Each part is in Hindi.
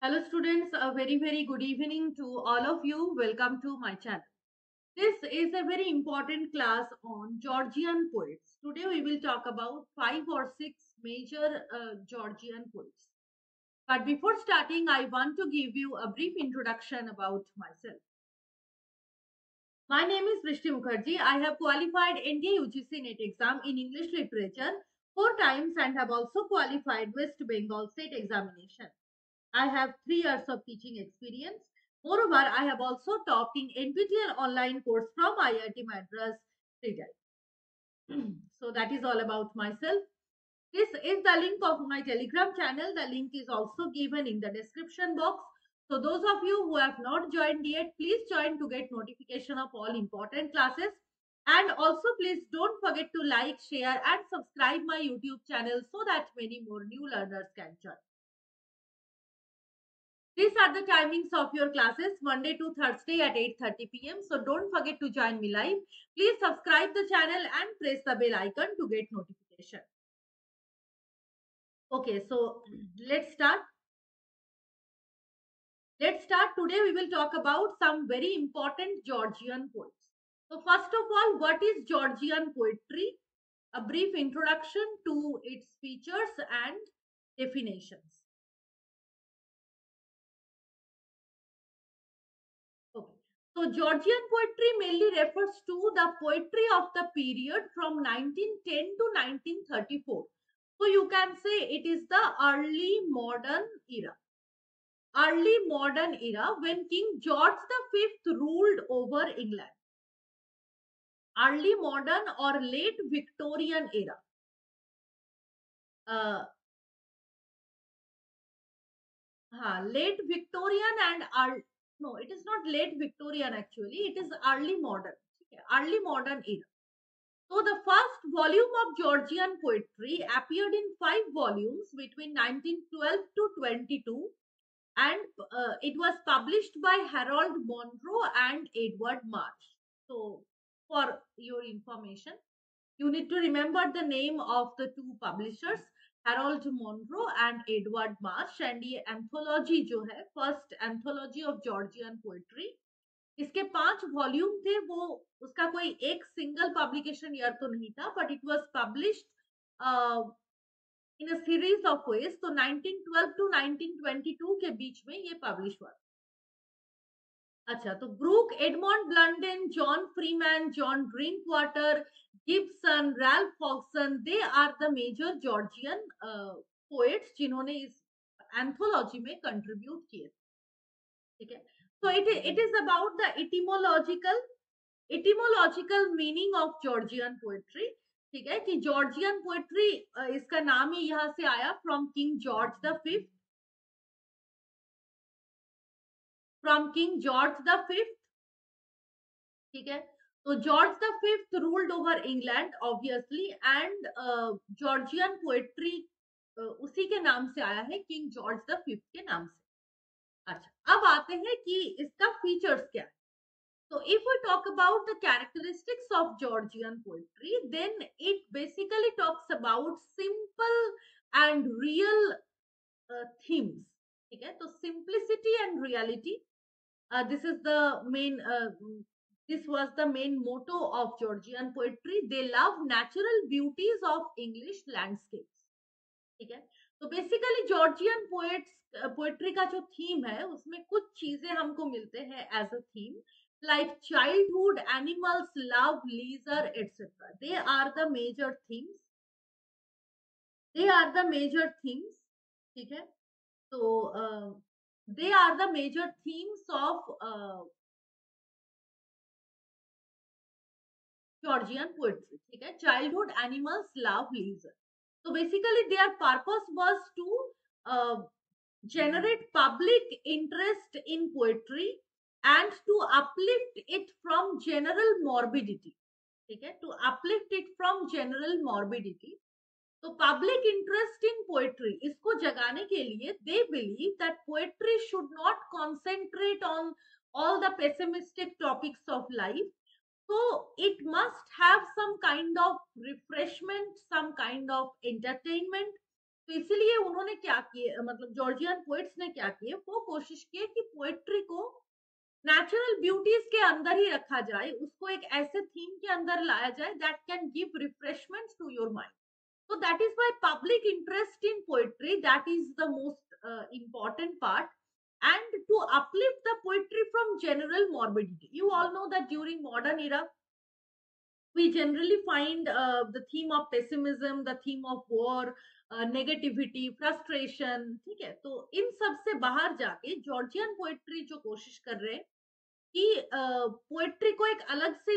Hello students, a very very good evening to all of you. Welcome to my channel. This is a very important class on Georgian poets. Today we will talk about five or six major uh, Georgian poets. But before starting, I want to give you a brief introduction about myself. My name is Vrishti Mukherjee. I have qualified NDA UGC NET exam in English literature four times and have also qualified West Bengal state examination. I have three years of teaching experience. Moreover, I have also taught in NPTEL online course from IIT Madras, so that is all about myself. This is the link of my telegram channel. The link is also given in the description box. So those of you who have not joined yet, please join to get notification of all important classes. And also please don't forget to like, share and subscribe my YouTube channel so that many more new learners can join. These are the timings of your classes Monday to Thursday at 8.30 pm. So don't forget to join me live. Please subscribe the channel and press the bell icon to get notification. Okay, so let's start. Let's start. Today we will talk about some very important Georgian poets. So first of all, what is Georgian poetry? A brief introduction to its features and definitions. So Georgian poetry mainly refers to the poetry of the period from 1910 to 1934. So you can say it is the early modern era. Early modern era when King George V ruled over England. Early modern or late Victorian era. Uh, हाँ late Victorian and no, it is not late Victorian actually. It is early modern. Early modern era. So the first volume of Georgian poetry appeared in five volumes between 1912 to 22 and uh, it was published by Harold Monro and Edward Marsh. So for your information, you need to remember the name of the two publishers. Harold Monro and Edward Marsh and ये एंथोलॉजी जो है first anthology of Georgian poetry इसके पाँच वॉल्यूम थे, वो उसका कोई एक सिंगल पब्लिकेशन ईयर तो नहीं था but it was published in series of ways तो 1912 टू 1922 के बीच में ये पब्लिश हुआ अच्छा तो Brooke Edmund Blunden John Freeman John Drinkwater Gibson Ralph Foxon they are the major Georgian poets जिन्होंने इस एंथोलॉजी में कंट्रीब्यूट किए। ठीक है? So it it is about the etymological etymological meaning of georgian poetry ठीक है? कि जॉर्जियन पोएट्री इसका नाम ही यहाँ से आया from King George the fifth from King George the fifth ठीक है? तो George the fifth ruled over England obviously and Georgian poetry उसी के नाम से आया है किंग जॉर्ज द फिफ्थ के नाम से। अच्छा अब आते हैं कि इसका फीचर्स क्या तो if you talk about the characteristics of Georgian poetry then it basically talks about simple and real themes ठीक है? तो simplicity and reality this is the main This was the main motto of Georgian poetry. They love natural beauties of English landscapes. ठीक है तो बेसिकली जॉर्जियन पोएट्स पोएट्री का जो थीम है उसमें कुछ चीज़ें हमको मिलते हैं as a theme like childhood animals love leisure etc they are the major things they are the major themes ठीक है तो uh, they are the major themes Georgian poetry. ठीक है childhood animals love leisure. So basically their purpose was to uh, generate public interest in poetry and to uplift it from general morbidity. ठीक है to uplift it from general morbidity. तो पब्लिक इंटरेस्ट इन पोएट्री इसको जगाने के लिए they believe that poetry should not concentrate on all the pessimistic topics of life So it must have some kind of refreshment, some kind of entertainment, तो इसीलिए उन्होंने क्या किए मतलब जॉर्जियन पोइट्स ने क्या किए वो कोशिश की कि पोएट्री को नेचुरल ब्यूटीज के अंदर ही रखा जाए उसको एक ऐसे थीम के अंदर लाया जाए that can give refreshment to your mind so that is why public interest in poetry that is the most uh, important part and to uplift the poetry from general morbidity you all know that during modern era we generally find uh, the theme of pessimism the theme of war negativity uh, frustration ठीक है तो इन सबसे बाहर जाके जॉर्जियन पोएट्री जो कोशिश कर रहे हैं कि पोएट्री uh, को एक अलग से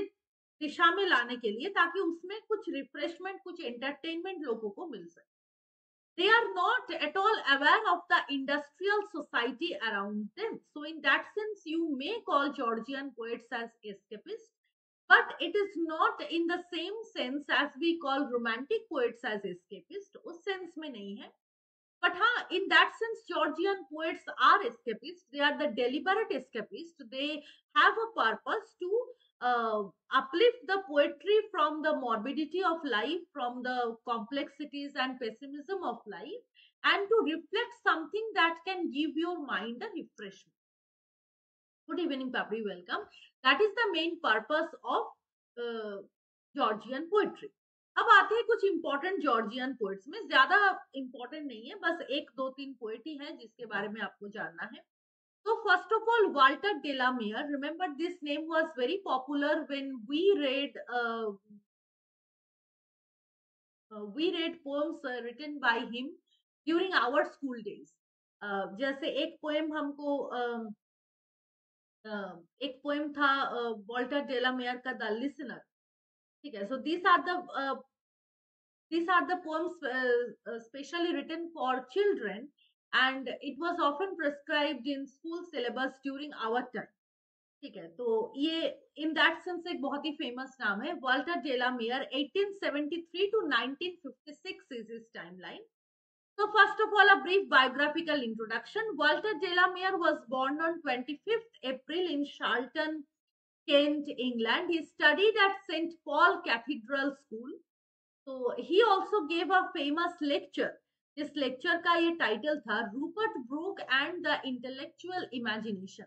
दिशा में लाने के लिए ताकि उसमें कुछ रिफ्रेशमेंट कुछ एंटरटेनमेंट लोगों को मिल सके they are not at all aware of the industrial society around them. So in that sense you may call georgian poets as escapists but it is not in the same sense as we call romantic poets as escapist. us sense mein nahi hai but ha in that sense georgian poets are escapists they are the deliberate escapists they have a purpose to uh, uplift the poetry from the morbidity of life, from the complexities and pessimism of life, and to reflect something that can give your mind a refreshment. Good evening, Papri. Welcome. That is the main purpose of uh, Georgian poetry. अब आते हैं कुछ इंपॉर्टेंट जॉर्जियन पोइट्स में ज़्यादा इंपॉर्टेंट नहीं है बस एक दो तीन पोइट ही है जिसके बारे में आपको जानना है So first of all, Walter Delamere. Remember, this name was very popular when we read uh, uh, we read poems uh, written by him during our school days. Uh, जैसे एक पोएम हमको uh, uh, एक पोएम था वॉल्टर डेलामेयर का द लिसनर ठीक है so this are the are the poems uh, specially written for children and it was often prescribed in school syllabus during our time ठीक है तो ये इन दैट सेंस एक बहुत ही फेमस नाम है Walter de la Mare 1873 to 1956 is his timeline so first of all a brief biographical introduction walter delamere was born on 25th april in charlton kent england he studied at st paul cathedral school so he also gave a famous lecture इस लेक्चर का ये टाइटल था Rupert Brooke and the intellectual imagination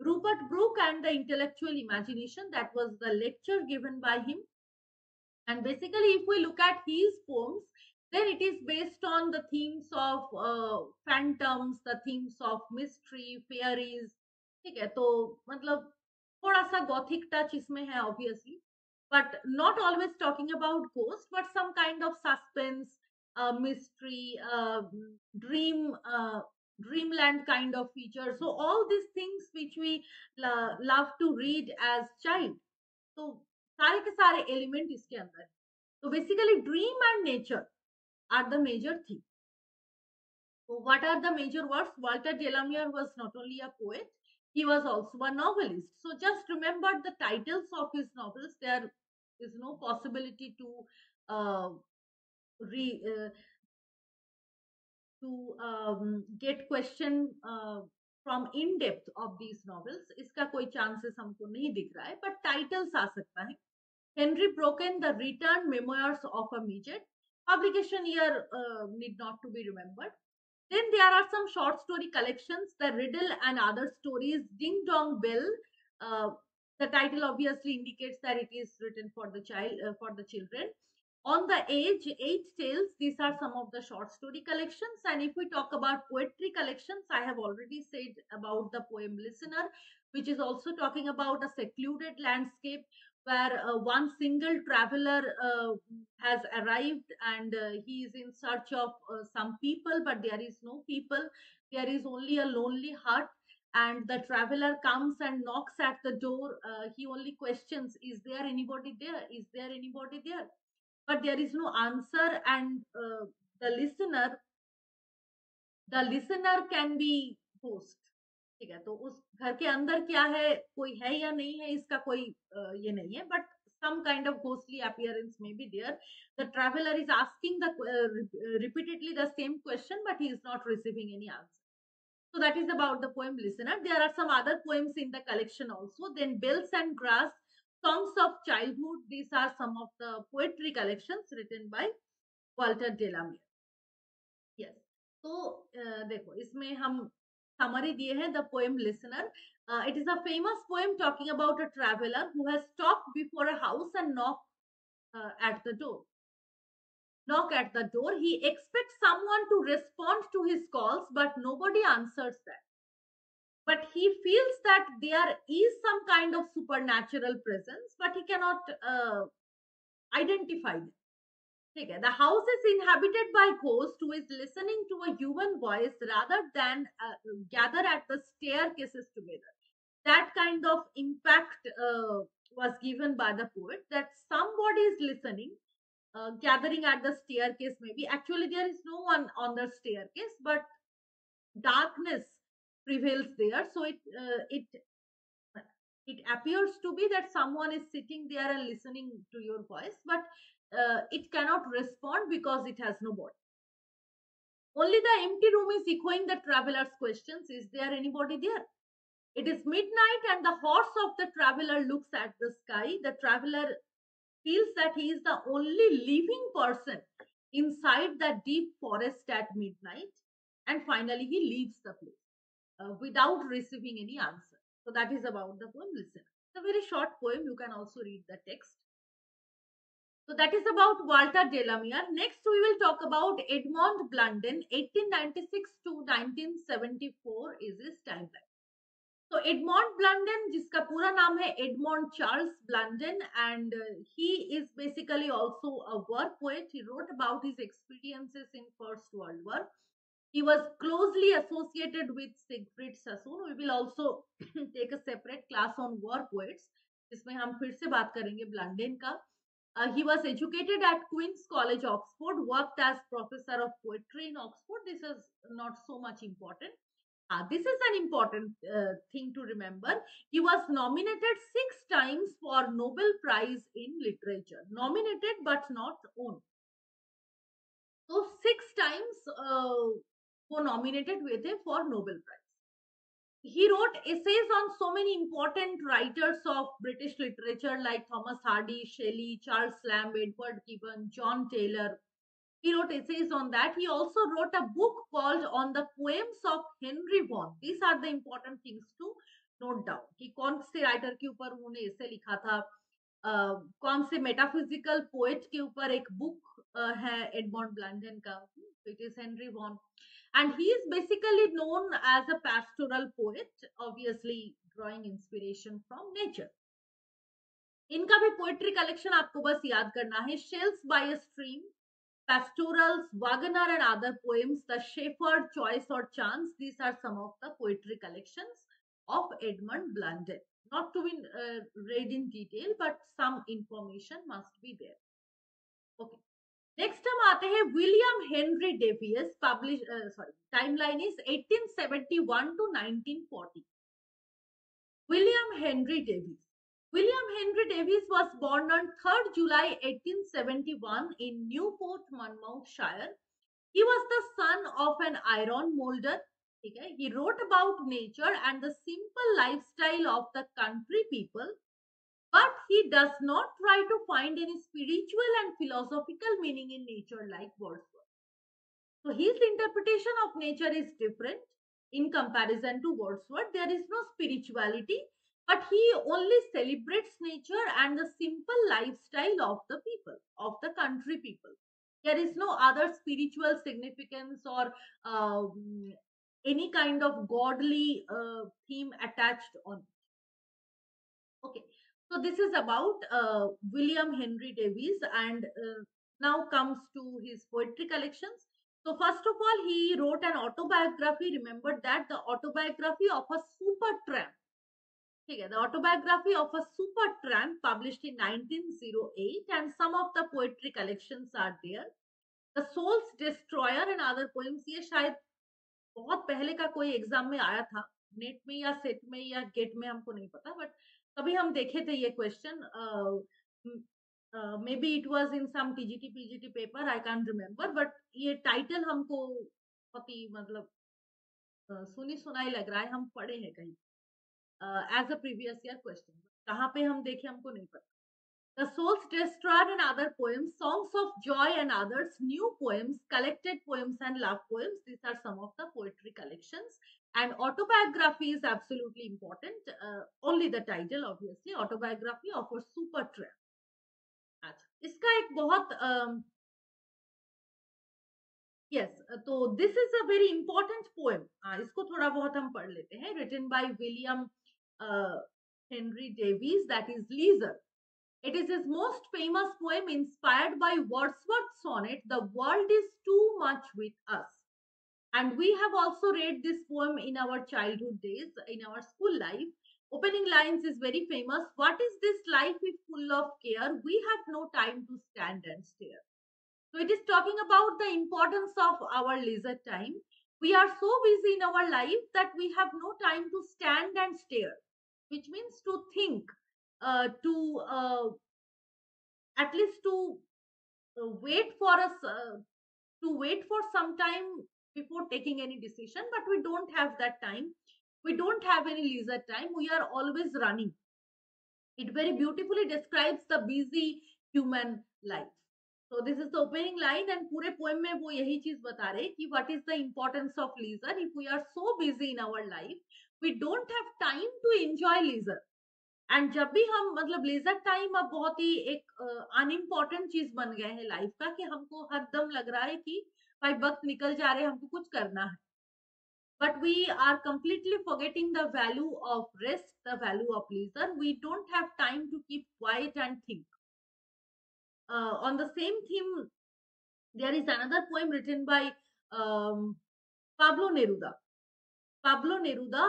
Rupert Brooke and the intellectual imagination that was the lecture given by him basically if we look at his poems then it is based on the themes of uh, phantoms the themes of mystery fairies. ठीक है तो मतलब थोड़ा सा गॉथिक टच इसमें है obviously but not always talking about ghost but some kind of suspense mystery, uh, dream, uh, dreamland kind of feature. So all these things which we love to read as child. So सारे के सारे एलिमेंट इसके अंदर है तो basically dream and nature are the major thing So what are the major works? Walter Delamere was not only a poet, he was also a novelist. So just remember the titles of his novels. There is no possibility to uh, re, uh, to um, get question uh, from in depth of these novels इसका कोई chances हमको नहीं दिख रहा है but titles आ सकता है Henry Broken The Return Memoirs of a Midget publication year uh, need not to be remembered then there are some short story collections The Riddle and Other Stories Ding Dong Bell uh, the title obviously indicates that it is written for the child uh, for the children on the age, eight tales, these are some of the short story collections. And if we talk about poetry collections, I have already said about the poem Listener, which is also talking about a secluded landscape where uh, one single traveler uh, has arrived and uh, he is in search of uh, some people, but there is no people. There is only a lonely hut and the traveler comes and knocks at the door. Uh, he only questions, is there anybody there? Is there anybody there? But there is no answer and uh, the listener the listener can be ghost ठीक है तो उस घर के अंदर क्या है कोई है या नहीं है इसका कोई uh, ये नहीं है but some kind of ghostly appearance may be there the traveler is asking the uh, repeatedly the same question but he is not receiving any answer so that is about the poem listener there are some other poems in the collection also then bells and grass Songs of Childhood. These are some of the poetry collections written by Walter Delamere. Yes तो अ, देखो इसमें हम समरी दिए हैं the poem Listener it is a famous poem talking about a traveller who has stop before a house and knock at the door knock at the door. He expects someone to respond to his calls, but nobody answers that. but he feels that there is some kind of supernatural presence, but he cannot uh, identify them. Okay. The house is inhabited by ghost who is listening to a human voice rather than uh, gather at the staircases together. That kind of impact uh, was given by the poet that somebody is listening, uh, gathering at the staircase. Maybe actually there is no one on the staircase, but darkness prevails there. So it uh, it it appears to be that someone is sitting there and listening to your voice, but uh, it cannot respond because it has no body. Only the empty room is echoing the traveler's questions. Is there anybody there? It is midnight and the horse of the traveler looks at the sky. The traveler feels that he is the only living person inside the deep forest at midnight. And finally, he leaves the place uh, without receiving any answer. So, that is about the poem Listen. It's a very short poem. You can also read the text. So, that is about Walter Delamere. Next, we will talk about Edmond Blunden, 1896 to 1974 is his timeline. तो एडमोंड ब्लंडन जिसका पूरा नाम है Edmund Charles Blunden and he is basically also a war poet he wrote about his experiences in first world war he was closely associated with siegfried sassoon we will also take a separate class on war poets जिसमें हम फिर से बात करेंगे ब्लंडन का uh, he was educated at queen's college oxford worked as professor of poetry in oxford this is not so much important Uh, this is an important uh, thing to remember. He was nominated six times for Nobel Prize in Literature. Nominated but not won. So six times uh, वो nominated हुए थे for Nobel Prize. He wrote essays on so many important writers of British literature like Thomas Hardy, Shelley, Charles Lamb, Edward Gibbon, John Taylor, he wrote essays on that. He also wrote a book called On the Poems of Henry Vaughan. These are the important things to note down. कि कौन से राइटर के ऊपर उन्होंने ऐसे लिखा था uh, कौन से मेटाफिजिकल पोएट के ऊपर एक बुक है एडमोंड ब्लैंडन का it is Henry Vaughan and he is basically known as a pastoral poet obviously drawing inspiration from nature इनका भी पोएट्री कलेक्शन आपको बस याद करना है shells by a stream pastorals waggoner and other poems the shepherd choice और chance these are some of the poetry collection of Edmund Blunden not to be read in detail but some information must be there okay next हम आते हैं William Henry Davies publish sorry timeline is 1871 to 1940 William Henry Davies William Henry Davies was born on 3rd July 1871 in Newport Monmouthshire he was the son of an iron moulder ठीक है he wrote about nature and the simple lifestyle of the country people he does not try to find any spiritual and philosophical meaning in nature like Wordsworth. So his interpretation of nature is different in comparison to Wordsworth. There is no spirituality but he only celebrates nature and the simple lifestyle of the people of the country people there is no other spiritual significance or um, any kind of godly uh, theme attached on it okay so this is about uh, william henry davies and uh, now comes to his poetry collections so first of all he wrote an autobiography remember that the autobiography of a super tramp Okay, the autobiography of a super tramp published in 1908 and some of the poetry collections are there. The Soul's Destroyer and other poems ये शायद बहुत पहले का कोई एग्जाम में आया था नेट में या सेट में या गेट में हमको नहीं पता बट कभी हम देखे थे ये question may be it was in some TGT PGT paper I can remember but ये टाइटल हमको बहुत ही मतलब uh, सुनी सुनाई लग रहा है हम पढ़े हैं कहीं as a previous year question कहाँ पे हम देखे हमको नहीं पता the Soul's Destroyer and other poems, Songs of Joy and others, new poems, collected poems and love poems. These are some of the poetry collections. And autobiography is absolutely important. Uh, only the title, obviously, autobiography of a super tramp. अच्छा इसका एक बहुत यस तो this is a very important poem इसको थोड़ा बहुत हम पढ़ लेते हैं written by William Henry Davies that is leisure It is his most famous poem inspired by Wordsworth's sonnet, The World is Too Much with Us. And we have also read this poem in our childhood days, in our school life. Opening lines is very famous. What is this life if full of care? We have no time to stand and stare. So it is talking about the importance of our leisure time. We are so busy in our life that we have no time to stand and stare, which means to think, uh, to uh, at least to uh, wait for us uh, to wait for some time before taking any decision but we don't have that time we don't have any leisure time we are always running it very beautifully describes the busy human life so this is the opening line and पूरे poem में वो यही चीज़ बता रहे कि what is the importance of leisure if we are so busy in our life we don't have time to enjoy leisure and जब भी हम मतलब लेजर टाइम अब बहुत ही एक अनइम्पॉर्टेंट चीज़ बन गया है लाइफ का कि हमको हर दम लग रहा है कि भाई वक्त निकल जा रहे हैं, हमको कुछ करना है। But we are completely forgetting the value of risk the value of leisure we don't have time to keep quiet and think on the same theme there is another poem written by Pablo Neruda Pablo Neruda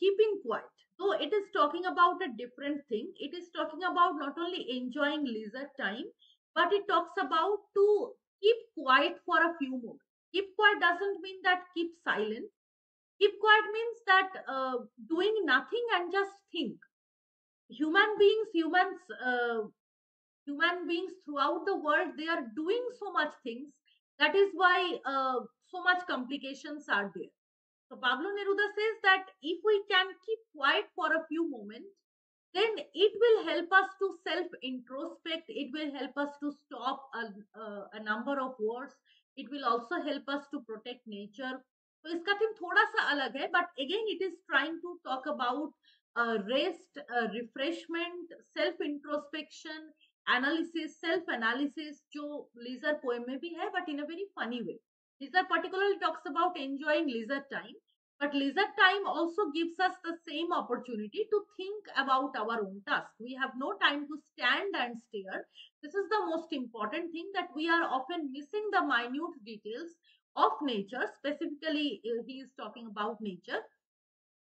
keeping quiet तो it is talking about a different thing it is talking about not only enjoying leisure time but it talks about to keep quiet for a few moments. Keep quiet doesn't mean that keep silent. Keep quiet means that uh, doing nothing and just think. Human beings, humans, uh, human beings throughout the world, they are doing so much things. That is why uh, so much complications are there. So Pablo Neruda says that if we can keep quiet for a few moments, then it will help us to self introspect. It will help us to stop a, a, a number of wars. It will also help us to protect nature. तो इसका थीम थोड़ा सा अलग है but again it is trying to talk about rest refreshment self introspection analysis self analysis जो लीजर पोएम में भी है but in a very funny way Leisure particularly talks about enjoying leisure time, but leisure time also gives us the same opportunity to think about our own task. We have no time to stand and stare. This is the most important thing that we are often missing the minute details of nature. Specifically, uh, he is talking about nature.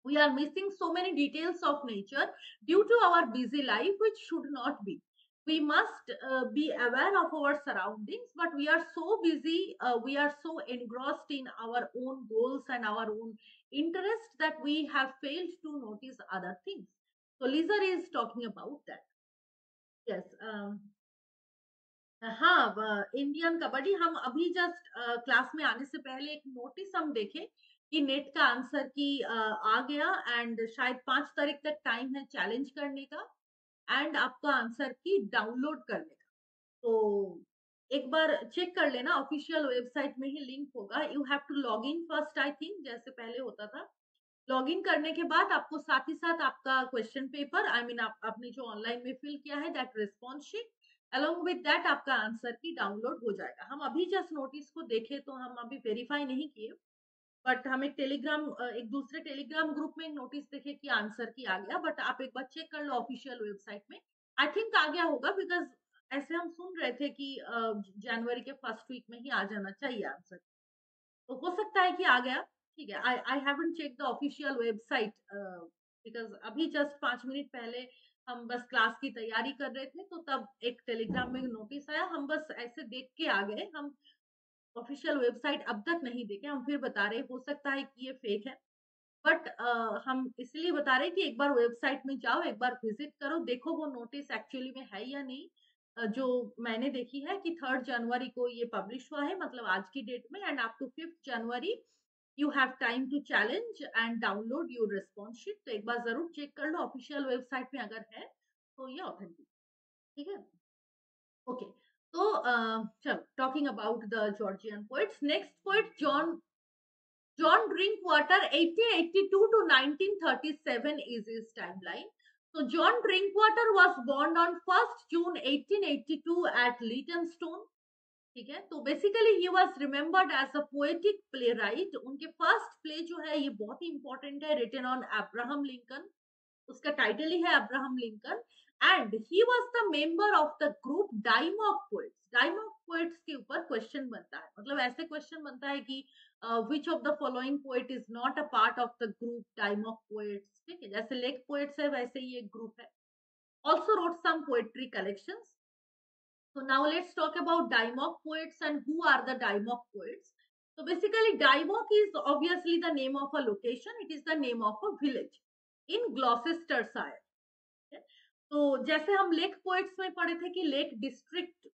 We are missing so many details of nature due to our busy life, which should not be we must uh, be aware of our surroundings but we are so busy uh, we are so engrossed in our own goals and our own interests that we have failed to notice other things so lisa is talking about that yes um, हाँ इंडियन कबड्डी हम अभी जस्ट क्लास में आने से पहले एक नोटिस हम देखे कि नेट का आंसर की आ गया एंड शायद पांच तारीख तक टाइम है चैलेंज करने का एंड आपका आंसर की डाउनलोड करने का तो एक बार चेक कर लेना ऑफिशियल वेबसाइट में ही लिंक होगा। You have to log in first I think जैसे पहले होता था। लॉग इन करने के बाद आपको साथ ही साथ आपका क्वेश्चन पेपर आई मीन आप, आपने जो ऑनलाइन में फिल किया है that response sheet along with that आपका आंसर की डाउनलोड हो जाएगा। हम अभी जस्ट नोटिस को देखे तो हम अभी वेरीफाई नहीं किए। बट हम टेलीग्राम एक दूसरे टेलीग्राम ग्रुप में नोटिस देखे कि आंसर की आ गया बट आप एक बार चेक कर लो ऑफिशियल वेबसाइट में। आई थिंक आ गया होगा बिकॉज़ ऐसे हम सुन रहे थे कि जनवरी के फ़र्स्ट वीक में ही आ जाना चाहिए आंसर तो हो सकता है कि आ गया। ठीक है I I haven't check the official website because अभी जस्ट पाँच मिनट पहले हम बस क्लास की तैयारी कर रहे थे तो तब एक टेलीग्राम में नोटिस आया। हम बस ऐसे देख के आ गए। हम ऑफिशियल वेबसाइट अब तक नहीं देखे हम फिर बता रहे हो सकता है कि ये फेक है। बट uh, हम इसलिए बता रहे हैं कि एक बार वेबसाइट में जाओ एक बार विज़िट करो देखो वो नोटिस एक्चुअली में है या नहीं। जो मैंने देखी है कि थर्ड जनवरी को ये पब्लिश हुआ है मतलब आज की डेट में and up to fifth January you have time to challenge and download your response sheet तो एक बार ज़रूर चेक कर लो ऑफिशियल वेबसाइट में अगर है तो ये ऑथेंटिक ठीक है? ओके तो चलो talking about the Georgian poets next poet John John Drinkwater 1882 to 1937 is his timeline. So, John Drinkwater was born on 1st June 1882 at Leytonstone. ठीक है तो basically he was remembered as a poetic playwright उनके फ़र्स्ट प्ले जो है, ये बहुत ही इंपॉर्टेंट है रिटन ऑन अब्राहम लिंकन उसका टाइटल ही है Abraham Lincoln and he was the member of the group Dymock poets Dymock poets के ऊपर क्वेश्चन बनता है। मतलब ऐसे क्वेश्चन बनता है कि which of the following poet is not a part of the group Dymock poets ठीक है, जैसे लेक पोइट्स है, वैसे ही एक ग्रुप है। Also wrote some poetry collections So now let's talk about Dimok poets and who are the Dimok poets. So basically Dimok is obviously the name of a location. It is the name of a village. In Gloucestershire. तो जैसे हम लेक पोइट्स में पढ़े थे कि लेक डिस्ट्रिक्ट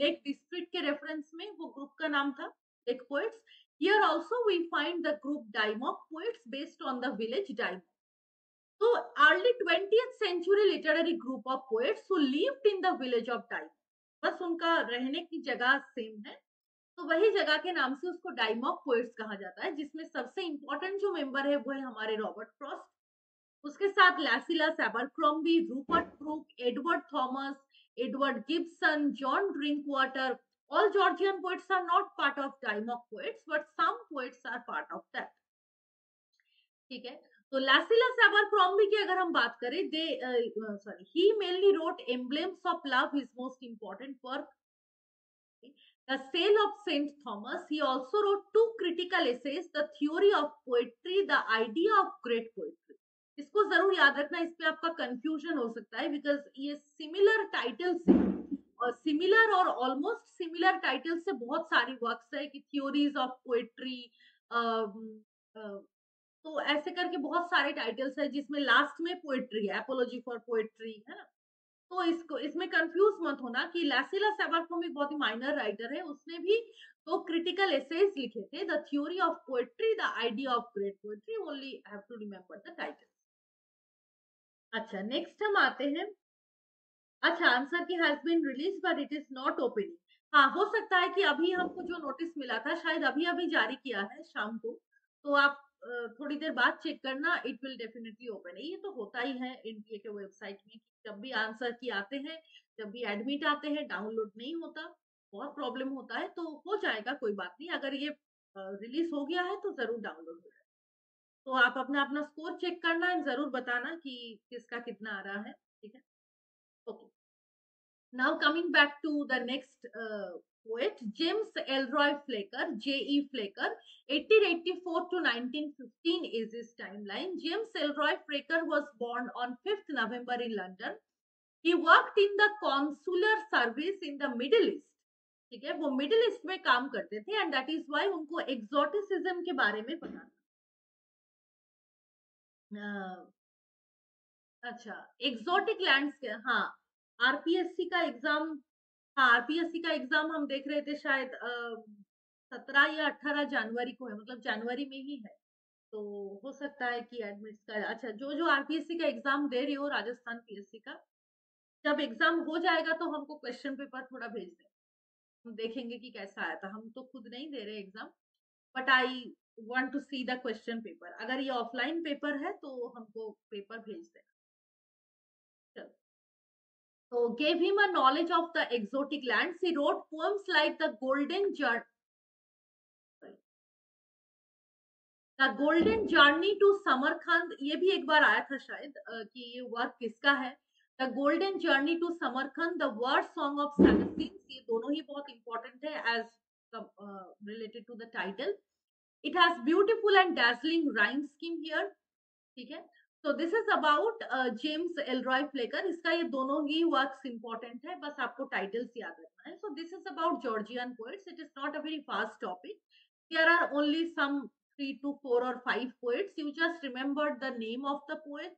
लेक डिस्ट्रिक्ट के रेफरेंस में वो ग्रुप का नाम था Lake poets here also we find the group Dymock poets based on the village Dymock तो early 20th century literary group of poets who lived in the village of Dymock बस उनका रहने की जगह सेम है। तो वही जगह के नाम से उसको डाइमॉक पोएट्स कहा जाता है, जिसमें सबसे इंपॉर्टेंट जो मेंबर है वो है हमारे रॉबर्ट फ्रॉस्ट उसके साथ Lascelles Abercrombie Rupert Brooke Edward Thomas Edward Gibson John Drinkwater all Georgian poets are not part of time of poets but some poets are part of that ठीक है तो लैसिला सैबरक्रॉम्बी की अगर हम बात करें they sorry he mainly wrote emblems of love his most important work The Sale of Saint Thomas. He also wrote two critical essays: The Theory of Poetry, The Idea of Great Poetry. इसको ज़रूर याद रखना, इस पे आपका कंफ्यूजन हो सकता है बिकॉज़ ये सिमिलर टाइटल से, और सिमिलर और ऑलमोस्ट सिमिलर टाइटल से बहुत सारी वर्क्स है कि थ्योरीज ऑफ़ पोएट्री तो ऐसे करके बहुत सारे टाइटल्स है जिसमें लास्ट में पोएट्री है एपोलॉजी फॉर पोएट्री है ना? तो इसको, इसमें कंफ्यूज मत होना कि लैसिला एक बहुत ही माइनर राइटर है, उसने भी तो क्रिटिकल एसेज लिखे थे the theory of poetry the idea of great poetry only have to remember the title अच्छा नेक्स्ट हम आते हैं। अच्छा answer key has been release but it is not opening हाँ हो सकता है कि अभी हमको जो नोटिस मिला था, शायद अभी अभी जारी किया है शाम को तो आप थोड़ी देर बाद चेक करना इट विल डेफिनेटली ओपन है ये तो होता ही है इंडिया के वेबसाइट में जब भी आंसर की आते हैं, जब भी एडमिट आते हैं डाउनलोड नहीं होता, बहुत प्रॉब्लम होता है तो हो जाएगा, कोई बात नहीं। अगर ये रिलीज़ हो गया है तो ज़रूर डाउनलोड हो तो आप अपना अपना स्कोर चेक करना एंड ज़रूर बताना कि किसका कितना आ रहा है, ठीक है? Okay. Now coming back to the next poet James Elroy Flecker, JE Flecker 1884 to 1915 is is timeline James Elroy Flecker was born on 5th November in London he worked in the consular service in the Middle East ठीक है? वो मिडिल ईस्ट में काम करते थे एंड दैट इज़ वाई उनको एक्सोटिसिज्म के बारे में पता था। अच्छा एक्सोटिक लैंड्स के हाँ आरपीएससी का एग्ज़ाम हाँ आरपीएससी का एग्ज़ाम हम देख रहे थे शायद सत्रह या अठारह जनवरी को है मतलब जनवरी में ही है। तो हो सकता है कि एडमिट्स का अच्छा जो जो आरपीएससी का एग्ज़ाम दे रही हो, राजस्थान पीएससी का, जब एग्ज़ाम हो जाएगा तो हमको क्वेश्चन पेपर थोड़ा भेज दें। हम देखेंगे कि कैसा आया था, हम तो खुद नहीं दे रहे exam but I want to see the question paper अगर ये ऑफलाइन पेपर है तो हमको पेपर भेज देना। So, gave him a knowledge of the exotic lands. He wrote poems like the Golden Journey. The golden journey to Samarkand ये भी एक बार आया था शायद कि ये वर्क किसका है? The golden journey to Samarkand the war song of seventeen ये दोनों ही बहुत इंपॉर्टेंट है as related to the title it has beautiful and dazzling rhyme scheme here ठीक है? तो this is about James Elroy Flecker इसका ये दोनों ही वर्क्स इंपॉर्टेंट है बस आपको टाइटल्स याद रखना है। So this is about Georgian poets it is not a very fast topic there are only some three to four or five poets. You just remember the name of the poet.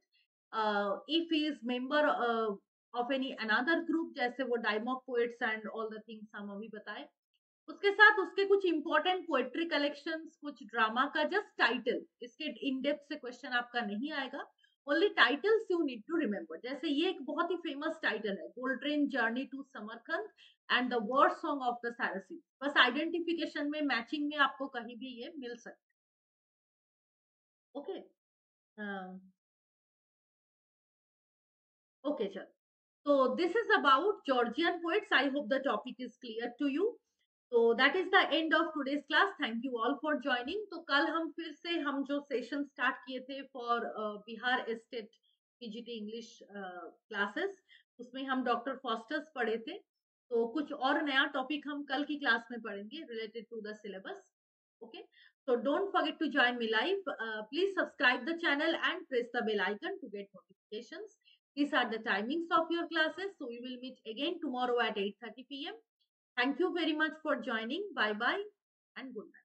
Uh, if he is member uh, of any another group जैसे वो डायमॉक poets and all the things हम अभी बताए उसके साथ उसके कुछ इंपॉर्टेंट पोएट्री कलेक्शन कुछ ड्रामा का जस्ट टाइटल इसके इन डेप्थ से क्वेश्चन आपका नहीं आएगा। Only titles you need to remember जैसे ये एक बहुत ही फ़ेमस टाइटल है gold train journey to Samarkand and the war song of the Saracen बस आइडेंटिफिकेशन में मैचिंग में आपको कहीं भी ये मिल सकता ओके ओके चल। so this is about georgian poets. I hope the topic is clear to you. तो that is the end of today's class thank you all for joining तो कल हम फिर से हम जो सेशन स्टार्ट किए थे for Bihar state PGT English classes उसमें हम डॉक्टर फॉस्टर्स पढ़े थे। तो कुछ और नया टॉपिक हम कल की क्लास में पढ़ेंगे related to the syllabus okay so don't forget to join me live please subscribe the channel and press the bell icon to get notifications this are the timings of your classes so we will meet again tomorrow at 8:30 PM Thank you very much for joining. Bye bye and good night.